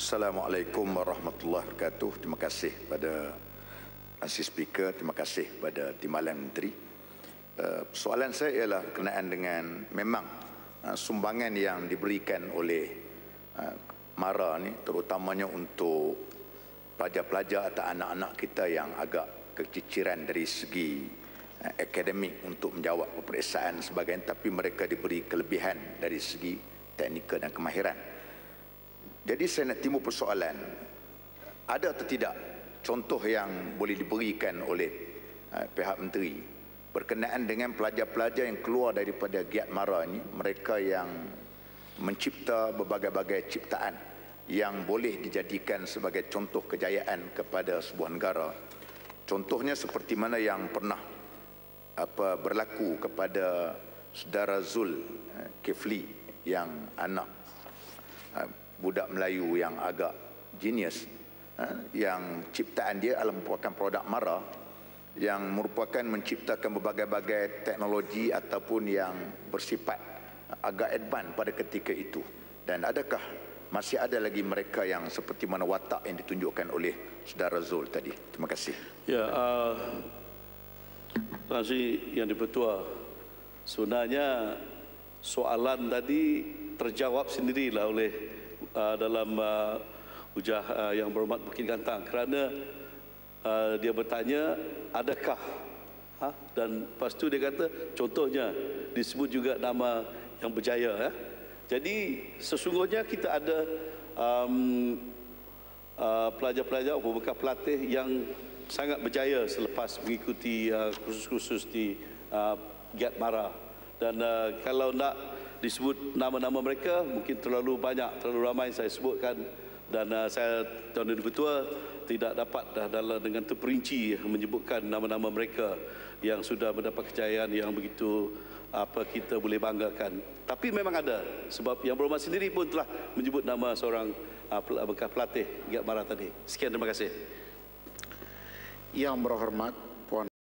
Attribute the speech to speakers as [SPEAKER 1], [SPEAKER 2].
[SPEAKER 1] Assalamualaikum warahmatullahi wabarakatuh. Terima kasih pada Asy Speaker, terima kasih pada Timbalan Menteri. Uh, soalan saya ialah berkenaan dengan memang uh, sumbangan yang diberikan oleh uh, MARA ni terutamanya untuk pelajar-pelajar atau anak-anak kita yang agak keciciran dari segi akademik untuk menjawab peperiksaan sebagainya tapi mereka diberi kelebihan dari segi teknikal dan kemahiran. Jadi saya nak timbul persoalan. Ada atau tidak contoh yang boleh diberikan oleh uh, pihak menteri? Berkenaan dengan pelajar-pelajar yang keluar daripada Giat Mara ini mereka yang mencipta berbagai-bagai ciptaan yang boleh dijadikan sebagai contoh kejayaan kepada sebuah negara. Contohnya seperti mana yang pernah apa berlaku kepada saudara Zul uh, Kifli yang anak. Uh, budak Melayu yang agak genius ha, yang ciptaan dia adalah merupakan produk Mara yang merupakan menciptakan berbagai-bagai teknologi ataupun yang bersifat agak advance pada ketika itu dan adakah masih ada lagi mereka yang seperti mana watak yang ditunjukkan oleh saudara Zul tadi terima kasih
[SPEAKER 2] Ya, uh, terima kasih yang dipertua. Sebenarnya soalan tadi terjawab sendirilah oleh uh, dalam uh, hujah uh, yang berhormat Bukit Gantang kerana uh, dia bertanya adakah ha? dan lepas tu dia kata contohnya disebut juga nama yang berjaya ya. Jadi sesungguhnya kita ada um, uh, pelajar-pelajar atau bekas pelatih yang sangat berjaya selepas mengikuti uh, kursus-kursus di uh, Giat Mara dan uh, kalau nak disebut nama-nama mereka mungkin terlalu banyak terlalu ramai saya sebutkan dan uh, saya Tuan Yang Ketua tidak dapat dah dalam dengan terperinci menyebutkan nama-nama mereka yang sudah mendapat kejayaan yang begitu apa kita boleh banggakan. Tapi memang ada sebab yang berhormat sendiri pun telah menyebut nama seorang uh, bekas pelatih Giat Mara tadi. Sekian terima kasih.
[SPEAKER 3] Yang berhormat